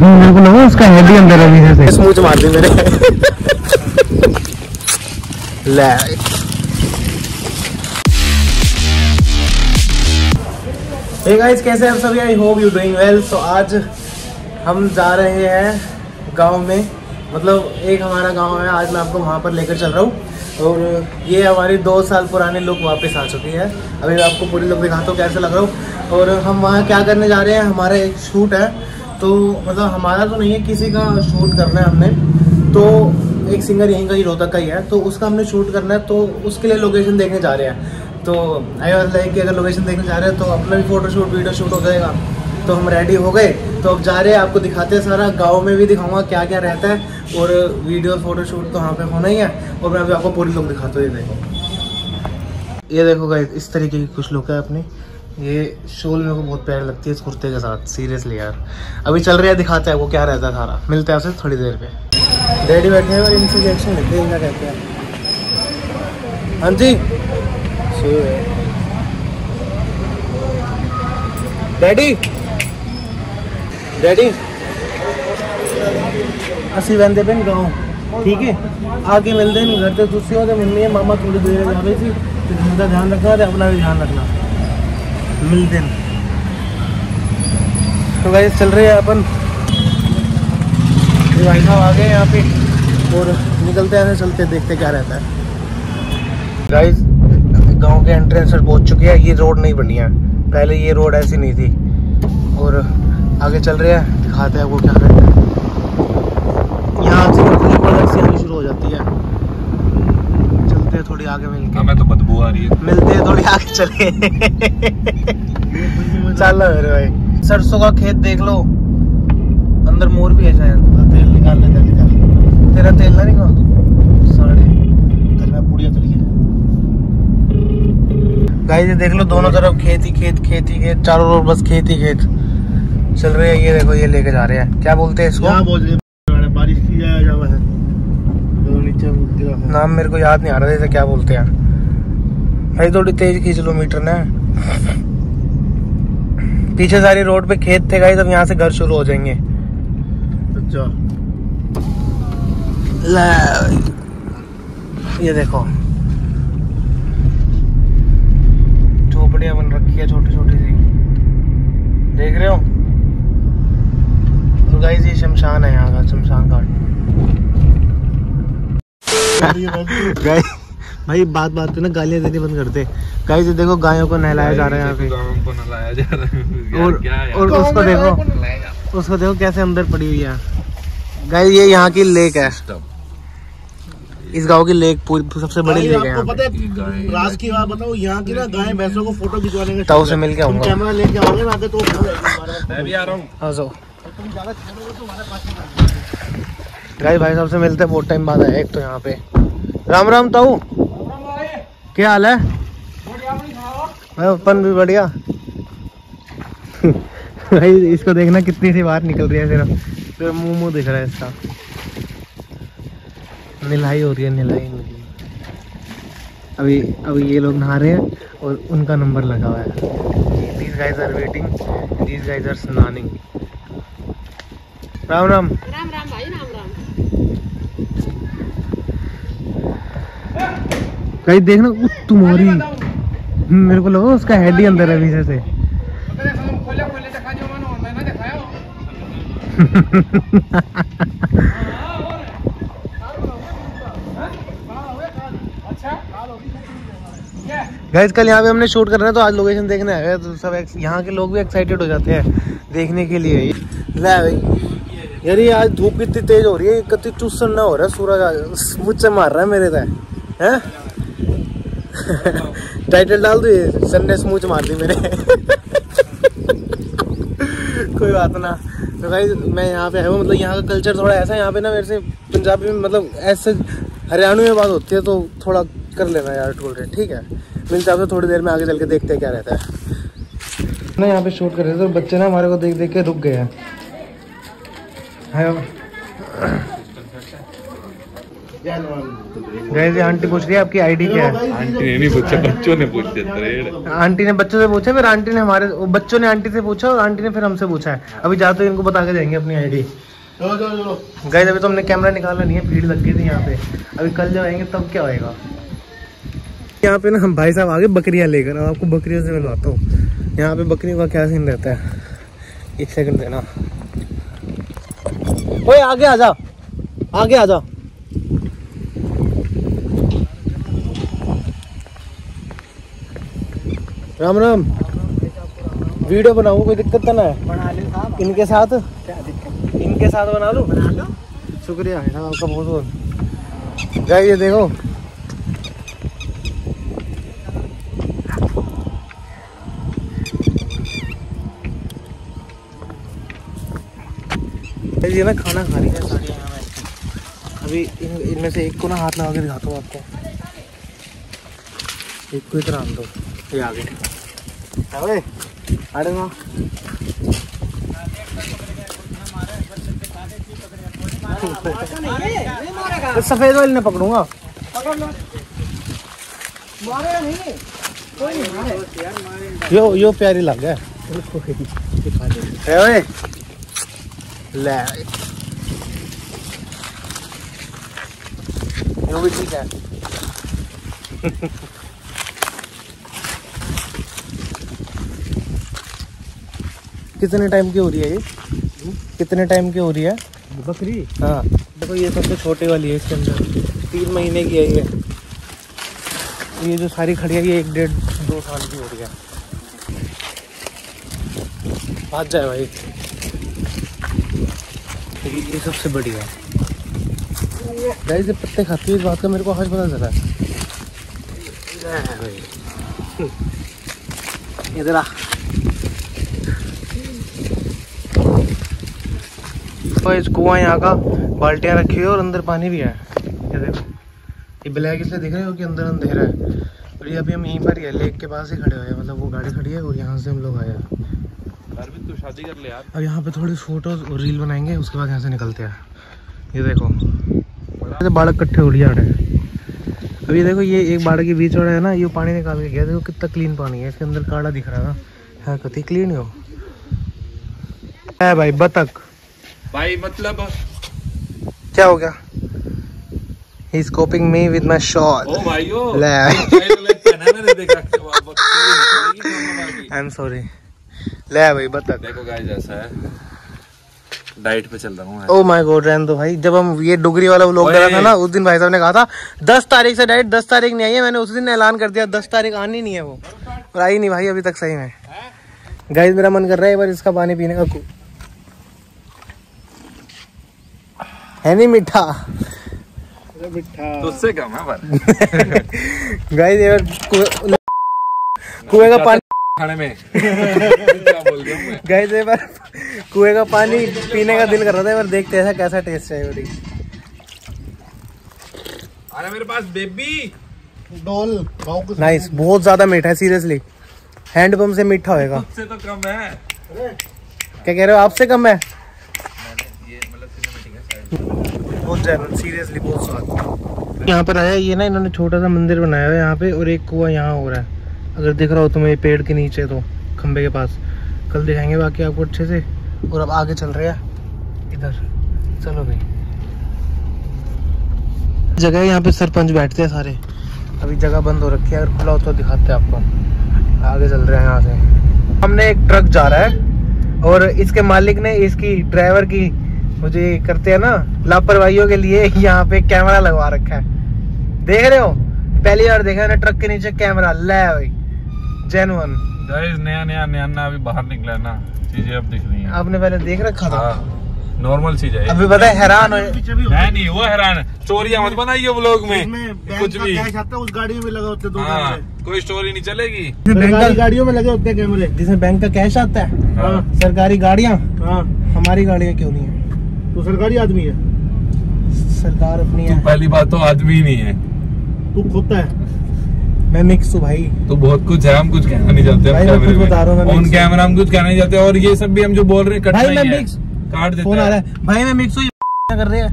मेरे को लगा उसका हेड ही अंदर से। स्मूच मार दी मेरे ले। कैसे हैं सभी? I hope you doing well so आज हम जा रहे हैं गाँव में। मतलब एक हमारा गाँव है, आज मैं आपको वहाँ पर लेकर चल रहा हूँ। और ये हमारी दो साल पुरानी लुक वापस आ चुकी है। अभी मैं आपको पूरी लुक दिखाता हूँ कैसे लग रहा हूँ। और हम वहाँ क्या करने जा रहे हैं, हमारा एक शूट है। तो मतलब हमारा तो नहीं है, किसी का शूट करना है हमने। तो एक सिंगर यहीं का ही, रोहतक का ही है। तो उसका हमने शूट करना है तो उसके लिए लोकेशन देखने जा रहे हैं। तो आई वॉज़ लाइक कि अगर लोकेशन देखने जा रहे हैं तो अपना भी फ़ोटो शूट वीडियो शूट हो जाएगा। तो हम रेडी हो गए। तो अब जा रहे हैं, आपको दिखाते हैं सारा। गाँव में भी दिखाऊँगा क्या क्या रहता है। और वीडियो फ़ोटो शूट तो वहाँ पे होना ही है। और मैं अभी आपको पूरी लोग दिखाता हूँ, ये देखो। ये देखो इस तरीके की कुछ लोग है अपनी। ये शोल मेरे को बहुत प्यार लगती है इस कुर्ते के साथ सीरियसली यार। अभी चल रहा है, दिखाते हैं वो क्या रहता है सारा। मिलते हैं आपसे थोड़ी देर पे डैडी बैठे हैं और इनसे कहते हैं। हाँ जी। डैडी डैडी असि बंदे पे गाँव। ठीक है? आके मिलते नहीं घर से दूसरे मम्मी मामा थोड़ी देर जा रहे थे तो ध्यान रखना अपना भी ध्यान रखना। मिलते हैं। तो गाइस चल रहे हैं अपन। भाई साहब आ गए यहाँ पे और निकलते हैं चलते देखते क्या रहता है। गाइस गाँव के एंट्रेंस पर पहुँच चुके हैं। ये रोड नहीं बनी है। पहले ये रोड ऐसी नहीं थी। और आगे चल रहे हैं दिखाते हैं वो क्या रहता है। यहाँ से शुरू हो जाती है। चलते हैं थोड़ी आगे मिलके। हमें तो बदबू आ रही है। मिलते हैं थोड़ी आगे चले। चल भाई। सरसों का खेत देख लो। अंदर मोर भी है शायद। तेल निकाल ले जल्दी कर तेरा तेल ना निकाल साढ़े घर में पूड़िया चली है। गाइस ये देख लो दोनों तरफ़ खेत ही खेत खेत ही खेत। चारों ओर बस खेत ही खेत। चल रहे हैं ये देखो ये लेके जा रहे हैं। क्या बोलते हैं इसको? बोल रहे बारिश की जाए जावा है? जो नीचे है। नाम मेरे को याद नहीं आ रहा जैसे क्या बोलते हैं? भाई थोड़ी तेज खींच लो मीटर ने। पीछे सारी रोड पे खेत थे गाइस अब यहाँ से घर शुरू हो जाएँगे। अच्छा। ये देखो। झोपड़ियाँ बन रखी है छोटी छोटी सी। देख रहे हो? तो गाइस ये शमशान है यहाँ का शमशान घाट। गाइस भाई बात बात पे ना गालियाँ देनी बंद करते दे। गाइस ये देखो गायों को नहलाया जा रहा है यहाँ पे गाँव को नलाया जा रहा है। और और उसको देखो। उसको देखो कैसे अंदर पड़ी हुई है। गाइस ये यहाँ की लेक है। इस गाँव की लेक पूरी सबसे बड़ी लेक है आपको पता है राज की बात बताओ यहाँ की ना गाय भैंसों को फ़ोटो खिंचवाने का ताऊ से मिल के आऊँगा। कैमरा लेके आओगे ना तो हो। मैं भी आ रहा हूँ। हाँ सो। तुम ज़्यादा खेलोगे तो हमारे पास गाइस भाई साहब से मिलते हैं बहुत टाइम बाद आया एक तो यहाँ पे। राम राम ताऊ। क्या हाल है? मैं अपन भी बढ़िया। भाई, इसको देखना कितनी सी बाहर निकल रही है सिर्फ़। सिर्फ़ मुँह मुँह दिख रहा है इसका। निलाई हो रही है, निलाई। अभी अभी ये लोग नहा रहे हैं और उनका नंबर लगा हुआ है। These guys are waiting these guys are stunning Ram Ram. Ram Ram भाई राम राम कहीं देखना तुम्हारी। मेरे को लगा उसका हेड ही अंदर है पीछे से गाइस कल यहाँ पे हमने शूट करना है तो आज लोकेशन देखने हैं, तो सब यहाँ के लोग भी एक्साइटेड हो जाते हैं देखने के लिए। ले भाई। यार ये आज धूप कितनी तेज हो रही है कितनी चुस्सन ना हो रहा है सूरज मुझसे मार रहा है मेरे तय। हैं? टाइटल डाल दो ये सन ने स्मूच मार दी मेरे। कोई बात ना। तो भाई मैं यहाँ पे आया हूँ मतलब यहाँ का कल्चर थोड़ा ऐसा है, यहाँ पे ना मेरे से पंजाबी में मतलब ऐसे हरियाणवी में बात होती है तो थोड़ा कर लेना यार टोलरेट ठीक है? मिलते आपसे थोड़ी देर में आगे चल के देखते हैं क्या रहता है। ना यहाँ पे शूट कर रहे थे तो बच्चे ना हमारे को देख देख के रुक गए हैं। गाइस ये आंटी पूछ रही है आपकी आईडी क्या है? आंटी ने नहीं पूछा बच्चों ने पूछ दिया आंटी ने बच्चों से पूछा फिर आंटी ने हमारे बच्चों ने आंटी से पूछा और आंटी ने फिर हमसे पूछा है। अभी जाते इनको बता के जाएँगे अपनी आईडी चलो चलो चलो। गाइस अभी तो हमने कैमरा निकाला नहीं है भीड़ लग गई थी यहाँ पे। अभी कल जब आएँगे तब क्या होएगा? यहाँ पे ना हम भाई साहब आगे बकरियाँ लेकर अब आपको बकरियों से मिलवाता हूँ। यहाँ पे बकरियों का क्या सीन रहता है? एक सेकंड देना ओए आगे आ जा। आगे आ जा। राम राम। वीडियो बनाऊँ कोई दिक्कत तो ना है? बना ले इनके साथ? इनके साथ बना लूँ। बना लो। शुक्रिया है आपका बहुत बहुत। ये देखो। ये ना खाना खा रही है। सारी अभी इन इनमें से एक को ना हाथ लगा के दिखाता हूँ आपको। एक को इधर आन दो। ये अरे तो सफ़ेद वाली ने पकड़ूँगा। यो यो प्यारी लग गया। ओए। ले। यो भी ठीक है। कितने टाइम की हो रही है ये? कितने टाइम की हो रही है? बकरी? हाँ। देखो ये सबसे छोटे वाली है इसके अंदर। तीन महीने की है ये। ये जो सारी खड़ी है ये एक डेढ़ दो साल की हो रही है। आ जाए भाई। ये ये सबसे बड़ी है। गाइस ये पत्ते खाती है इस बात का मेरे को आज पता चला। है इधर आ तो इस कुआँ यहाँ का बाल्टियाँ रखी हुई है और अंदर पानी भी है। ये देखो। ये ब्लैक इसलिए दिख रहे हो कि अंदर अंधेरा है। और ये अभी हम यहीं पर ही है लेक के पास ही खड़े हुए हैं। मतलब वो गाड़ी खड़ी है और यहाँ से हम लोग आए हैं। अरविंद तू शादी कर ले यार। अब यहाँ पे थोड़ी फ़ोटोज़ और रील बनाएँगे उसके बाद यहाँ से निकलते हैं। ये देखो। बाड़क इकट्ठे उड़ जा रहे हैं। अब ये देखो ये एक बाड़क के बीच वाला है ना ये पानी निकाल के गया। देखो कितना क्लीन पानी है। इसके अंदर काला दिख रहा है ना। है कति क्लीन हो है। भाई बतख। भाई मतलब क्या हो गया? He is copying me with my shot ओ भाइयों ले। मैंने देखा आई एम सॉरी ले भाई बतख देखो गाइस ऐसा है। डाइट पे चल रहा हूँ ओ माय गॉड रहने दो भाई जब हम ये डुगरी वाला व्लॉग करा था ना उस दिन भाई साहब ने कहा था दस तारीख से डाइट दस तारीख नहीं आई है मैंने उस दिन ऐलान कर दिया दस तारीख आनी नहीं है वो। और आई नहीं भाई अभी तक सही में। गाइस मेरा मन कर रहा है एक बार इसका पानी पीने का है नहीं मीठा। तो उससे कम है पर। गाइस ये कुएँ कुएँ का पानी खाने में। क्या बोल गाइस ये बार कुएँ का पानी पीने का दिल कर रहा था देखते हैं ऐसा कैसा टेस्ट है ये अरे मेरे पास बेबी डोल नाइस बहुत ज़्यादा मीठा है सीरियसली हैंडपम्प से मीठा होएगा। तो कम है। क्या कह रहे हो आपसे कम है? बहुत जेनवन सीरियसली बहुत स्वाद यहाँ पर आया, ये ना इन्होंने छोटा सा मंदिर बनाया है यहाँ पे, और एक कुआ यहाँ हो रहा है। अगर दिख रहा हो तुम्हें पेड़ के नीचे तो खंबे के पास। कल दिखाएँगे बाकी आपको अच्छे से। और अब आगे चल रहे हैं। इधर। चलो भाई। जगह यहाँ पे, सरपंच बैठते हैं सारे। अभी जगह बंद हो रखी है, अगर खुला हो तो दिखाते हैं आपको। आगे चल रहे हैं यहाँ से। हमने एक ट्रक जा रहा है, और इसके मालिक ने इसकी ड्राइवर की मुझे करते हैं ना लापरवाही के लिए यहाँ पे कैमरा लगवा रखा है। देख रहे हो? पहली बार देखा है ना ट्रक के नीचे कैमरा ले भाई जेनुअन गाइस नया नया नया नया अभी बाहर निकला है ना। चीज़ें अब दिख रही हैं। आपने पहले देख रखा था? हाँ नॉर्मल चीज़ है अभी पता है हैरान हो मैं नहीं हुआ हैरान चोरियाँ मत बनाइए व्लॉग में। कुछ भी। है उस गाड़ी में लगे होते हैं दो हाँ कोई स्टोरी नहीं चलेगी। बैंक सरकारी गाड़ियों में लगे होते हैं कैमरे। जिसमें बैंक का कैश आता है। हाँ। सरकारी गाड़ियाँ? हाँ। हमारी गाड़ियाँ क्यों नहीं है? तो सरकारी आदमी है। सरकार अपनी है। पहली बात तो आदमी नहीं है। तू खोता है। मैं मिक्स हूँ भाई। तो बहुत कुछ है हम कुछ कहना नहीं चाहते भाई, मैं खुद बता रहा हूँ, ऑन कैमरा हम कुछ कहना नहीं चाहते और ये सब भी हम जो बोल रहे हैं भाई, मैं mix- काट फ़ोन आ रहा है। है भाई मैं मिक्स हूँ कर रहे हैं?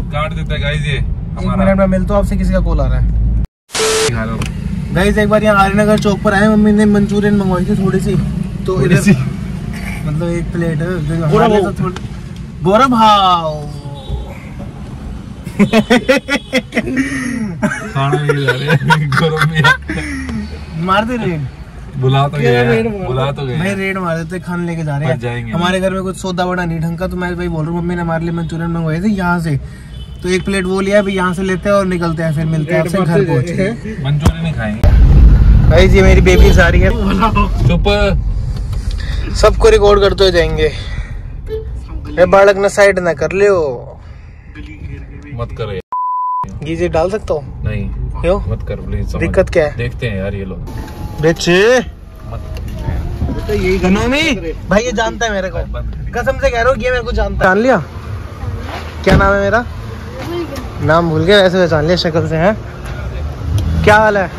काट देता है गाइस ये हमारा। मिनट में मिलता हूँ आपसे किसी का कॉल आ रहा है। गाइस एक बार यहाँ आर्यनगर चौक पर आए मम्मी ने मंचूरियन मंगवाई थी थोड़ी सी। तो थोड़ी सी? मतलब एक प्लेट है हाँ, भाव। जा मार दे रेड। बुला तो बुला तो भाई रेड मार देते खाने लेके जा रहे बच जाएँगे। हैं हमारे घर में कुछ सौदा बड़ा नहीं ढंग का तो मैं भाई बोल रहा हूँ मम्मी ने हमारे लिए मंचूरियन मंगवाए थे यहाँ से। तो एक प्लेट वो लिया भाई यहाँ से लेते हैं और निकलते हैं फिर मिलते हैं आपसे घर पहुँच मंचूरियन नहीं खाएँगे। भाई जी मेरी बेबी आ रही है। चुप। सबको रिकॉर्ड करते हुए जाएँगे। ए बालक ना साइड ना कर लियो। मत करो। गीजे डाल सकता हूँ? नहीं। क्यों मत कर प्लीज़ दिक्कत क्या है? देखते हैं यार ये लोग। बेचे। मत। तो यही भाई ये जानता है मेरे को। कसम से कह रहा हूँ ये मेरे को जानता है। जान लिया? क्या नाम है मेरा? नाम भूल गया वैसे पहचान लिया शक्ल से है। क्या हाल है?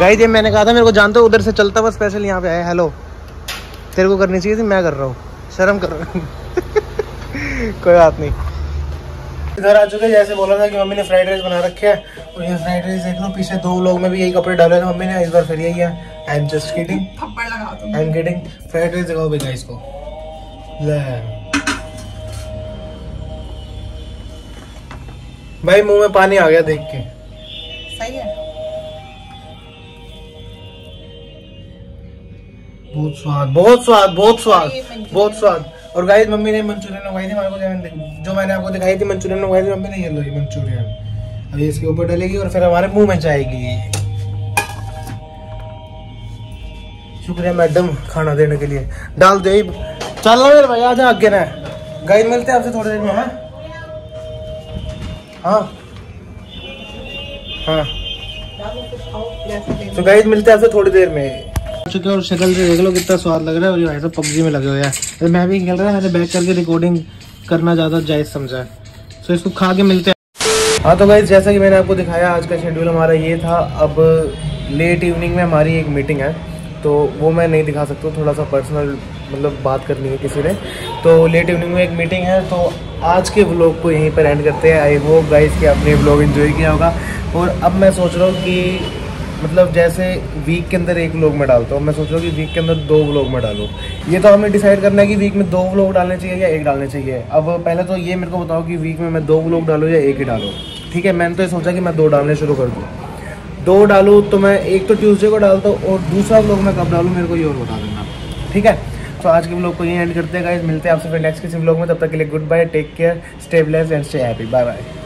गाइस ये मैंने कहा था मेरे को जानते हो उधर से चलता बस स्पेशल यहाँ पे आया हेलो तेरे को करनी चाहिए थी मैं कर रहा हूँ। शर्म कर। रहा हूँ कोई बात नहीं। घर आ चुके जैसे बोला था कि मम्मी ने फ्राइड राइस बना रखे है। और ये फ्राइड राइस देख लो पीछे दो लोग में भी यही कपड़े डाले थे मम्मी ने इस बार फिर यही है। I am just kidding I am kidding fried rice दिखाओ बेटा इसको ले। भाई मुँह में पानी आ गया देख के। सही है। बहुत स्वाद बहुत स्वाद बहुत स्वाद बहुत स्वाद। और गाइस मम्मी ने मंचूरियन मंगवाई थी मेरे को जो- जो मैंने आपको दिखाई थी मंचूरियन मंगवाई थी मम्मी ने ये लो ये मंचूरियन। अभी इसके ऊपर डलेगी और फिर हमारे मुँह में जाएगी। शुक्रिया मैडम खाना देने के लिए। डाल दे। चल ना मेरे भाई आजा आगे ना। गाइस मिलते हैं आपसे थोड़ी देर में हाँ? हाँ। हाँ। तो गाइस मिलते हैं आपसे थोड़ी देर में। चुके और शक्ल से देख लो कितना स्वाद लग रहा है और ये भाई साहब पबजी में लगे हुए हैं। मैं भी खेल रहा है मैंने बैक करके रिकॉर्डिंग करना ज़्यादा जायज़ समझा है। तो इसको खा के मिलते हैं। हाँ तो गाइस जैसा कि मैंने आपको दिखाया, आज का शेड्यूल हमारा ये था। अब लेट इवनिंग में हमारी एक मीटिंग है तो वो मैं नहीं दिखा सकता थोड़ा सा पर्सनल मतलब बात करनी है किसी ने। तो लेट इवनिंग में एक मीटिंग है तो आज के व्लॉग को यहीं पर एंड करते हैं। आई होप गाइस कि आपने व्लॉग एंजॉय किया होगा। और अब मैं सोच रहा हूँ कि मतलब जैसे वीक के अंदर एक व्लॉग में डालता हूँ, मैं सोच रहा हूँ कि वीक के अंदर दो व्लॉग में डालूँ। ये तो हमें डिसाइड करना है कि वीक में दो व्लॉग डालने चाहिए या एक डालने चाहिए। अब पहले तो ये मेरे को बताओ कि वीक में मैं दो व्लॉग डालूँ या एक ही डालूँ। ठीक है, मैंने तो ये सोचा कि मैं दो डालने शुरू कर दूँ। दो डालूँ तो मैं, एक तो ट्यूसडे को डालता हूँ और दूसरा व्लॉग मैं कब डालूँ, मेरे को ये और बता देना। ठीक है? तो आज के व्लॉग को यहीं एंड करते हैं गाइस मिलते हैं आपसे फिर नेक्स्ट किसी व्लॉग में। तब तक के लिए goodbye take care stay blessed and stay happy bye bye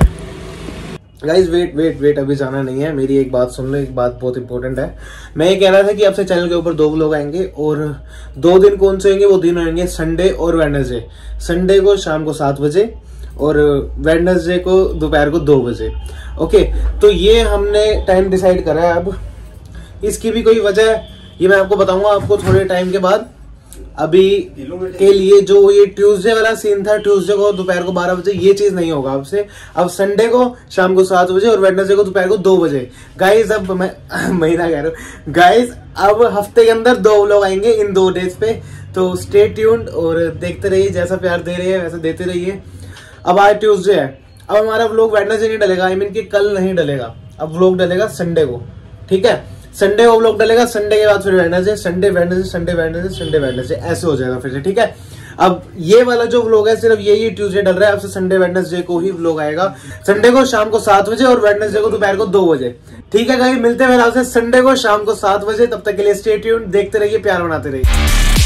guys wait wait wait अभी जाना नहीं है। मेरी एक बात सुन लो, एक बात बहुत इंपॉर्टेंट है। मैं ये कह रहा था कि आपसे चैनल के ऊपर दो लोग आएँगे और दो दिन कौन से होंगे? वो दिन होंगे संडे और वेडनेसडे संडे को शाम को सात बजे और वेडनेसडे को दोपहर को दो बजे। ओके तो ये हमने टाइम डिसाइड करा है अब। इसकी भी कोई वजह है, ये मैं आपको बताऊँगा आपको थोड़े टाइम के बाद। अभी के लिए जो ये ट्यूसडे वाला सीन था ट्यूसडे को दोपहर को बारह बजे ये चीज़ नहीं होगा आपसे अब संडे को शाम को सात बजे और वेडनेसडे को दोपहर को दो बजे। गाइस अब मैं महीना कह रहा हूँ। गाइस अब हफ़्ते के अंदर दो लोग आएँगे इन दो डेज़ पे। तो स्टे ट्यून्ड और देखते रहिए जैसा प्यार दे रहे हैं वैसा देते रहिए। अब आज ट्यूसडे है। अब हमारा व्लॉग वेडनेसडे नहीं डलेगा आई मीन कि कल नहीं डलेगा। अब व्लॉग डलेगा संडे को। ठीक है? संडे को ब्लॉग डलेगा संडे के बाद फिर Wednesday Sunday Wednesday Sunday Wednesday Sunday Wednesday ऐसे हो जाएगा फिर से, ठीक है? अब ये वाला जो व्लॉग है, सिर्फ़ ये ही ट्यूसडे डल रहा है आपसे संडे वेडनेसडे को ही व्लॉग आएगा। संडे को शाम को सात बजे और वेडनेसडे को दोपहर को दो बजे। ठीक है गाइस मिलते हैं फिर आपसे संडे को शाम को सात बजे, तब तक के लिए स्टे ट्यून देखते रहिए, प्यार बनाते रहिए।